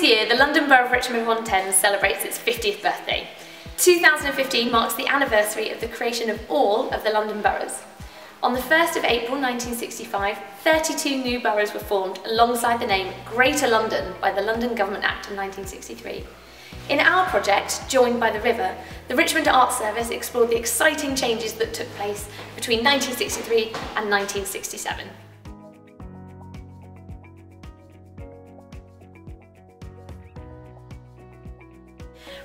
This year, the London Borough of Richmond upon Thames celebrates its 50th birthday. 2015 marks the anniversary of the creation of all of the London boroughs. On the 1st of April 1965, 32 new boroughs were formed alongside the name Greater London by the London Government Act of 1963. In our project, Joined by the River, the Richmond Arts Service explored the exciting changes that took place between 1963 and 1967.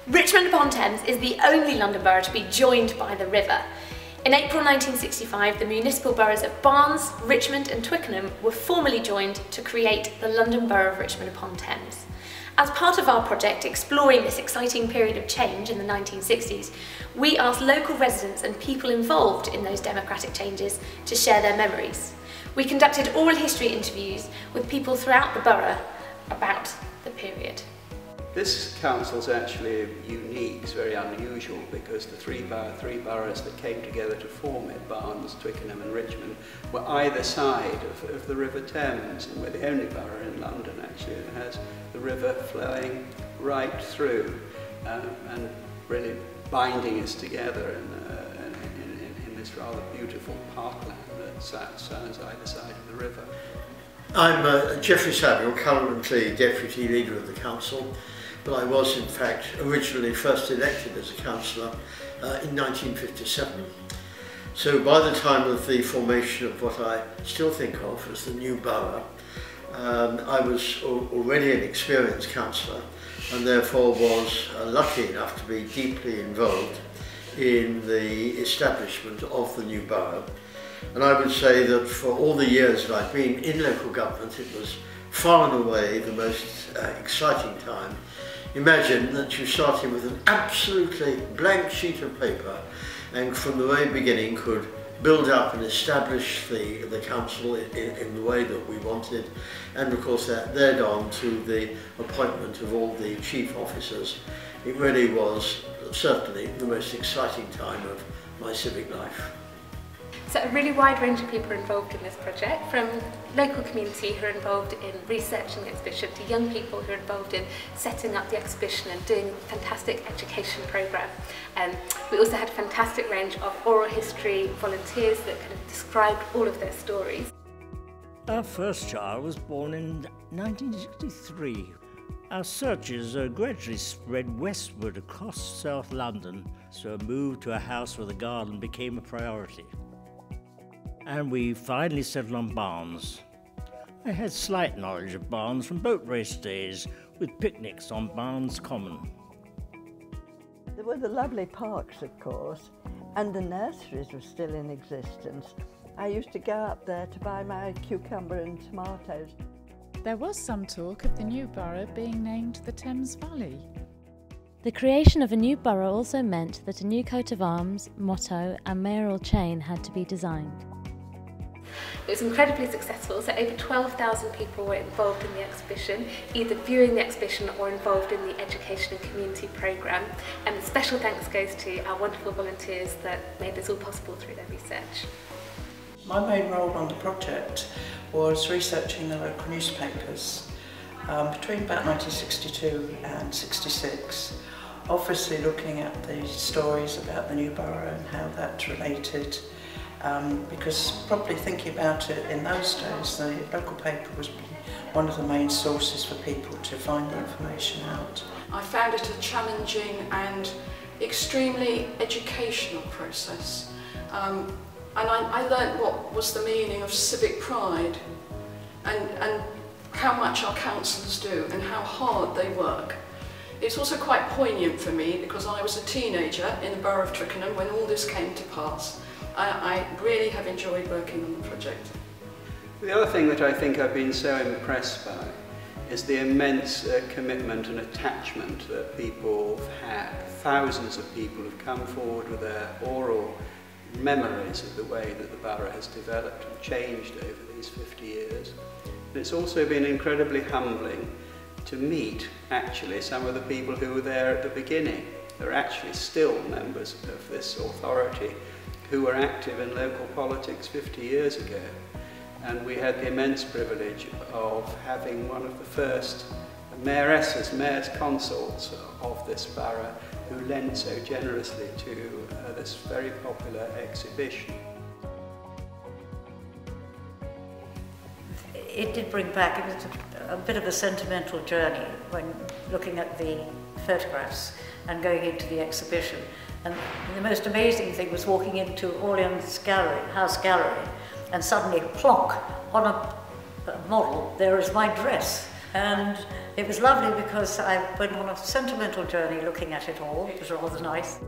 Richmond upon Thames is the only London borough to be joined by the river. In April 1965, the municipal boroughs of Barnes, Richmond and Twickenham were formally joined to create the London Borough of Richmond upon Thames. As part of our project exploring this exciting period of change in the 1960s, we asked local residents and people involved in those democratic changes to share their memories. We conducted oral history interviews with people throughout the borough about the period. This council is actually unique, it's very unusual because the three, three boroughs that came together to form it, Barnes, Twickenham and Richmond, were either side of, of the River Thames and we're the only borough in London actually that has the river flowing right through um, and really binding us together in, uh, in, in, in this rather beautiful parkland that stands either side of the river. I'm uh, Geoffrey Samuel, currently Deputy Leader of the Council. But I was in fact originally first elected as a councillor uh, in 1957. So by the time of the formation of what I still think of as the new borough, um, I was already an experienced councillor and therefore was uh, lucky enough to be deeply involved in the establishment of the new borough. And I would say that for all the years that I've been in local government, it was far and away the most uh, exciting time Imagine that you're starting with an absolutely blank sheet of paper and from the very beginning could build up and establish the, the council in, in the way that we wanted and of course that led on to the appointment of all the chief officers. It really was certainly the most exciting time of my civic life. A really wide range of people involved in this project, from local community who are involved in researching the exhibition to young people who are involved in setting up the exhibition and doing a fantastic education programme. Um, we also had a fantastic range of oral history volunteers that kind of described all of their stories. Our first child was born in 1963. Our searches gradually spread westward across South London, so a move to a house with a garden became a priority and we finally settled on Barnes. I had slight knowledge of Barnes from boat race days with picnics on Barnes Common. There were the lovely parks, of course, and the nurseries were still in existence. I used to go up there to buy my cucumber and tomatoes. There was some talk of the new borough being named the Thames Valley. The creation of a new borough also meant that a new coat of arms, motto, and mayoral chain had to be designed. It was incredibly successful, so over 12,000 people were involved in the exhibition, either viewing the exhibition or involved in the education and community programme. And special thanks goes to our wonderful volunteers that made this all possible through their research. My main role on the project was researching the local newspapers um, between about 1962 and 66 obviously looking at the stories about the new borough and how that related um, because probably thinking about it in those days, the local paper was one of the main sources for people to find the information out. I found it a challenging and extremely educational process. Um, and I, I learned what was the meaning of civic pride and, and how much our councillors do and how hard they work. It's also quite poignant for me because I was a teenager in the borough of Twickenham when all this came to pass. I, I really have enjoyed working on the project. The other thing that I think I've been so impressed by is the immense uh, commitment and attachment that people have had. Thousands of people have come forward with their oral memories of the way that the borough has developed and changed over these 50 years. And it's also been incredibly humbling to meet actually some of the people who were there at the beginning. They're actually still members of this authority who were active in local politics 50 years ago. And we had the immense privilege of having one of the first mayoresses, mayors consorts of this borough who lent so generously to uh, this very popular exhibition. It did bring back, it was a, a bit of a sentimental journey when looking at the photographs and going into the exhibition. And the most amazing thing was walking into Orleans Gallery, House Gallery, and suddenly plonk on a, a model, there is my dress. And it was lovely because I went on a sentimental journey looking at it all. It was rather nice.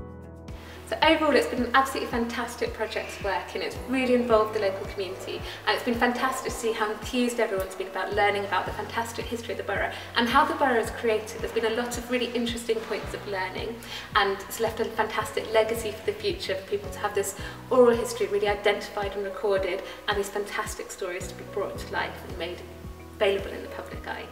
So overall it's been an absolutely fantastic project to work in. It's really involved the local community and it's been fantastic to see how enthused everyone's been about learning about the fantastic history of the borough and how the borough is created. There's been a lot of really interesting points of learning and it's left a fantastic legacy for the future for people to have this oral history really identified and recorded and these fantastic stories to be brought to life and made available in the public eye.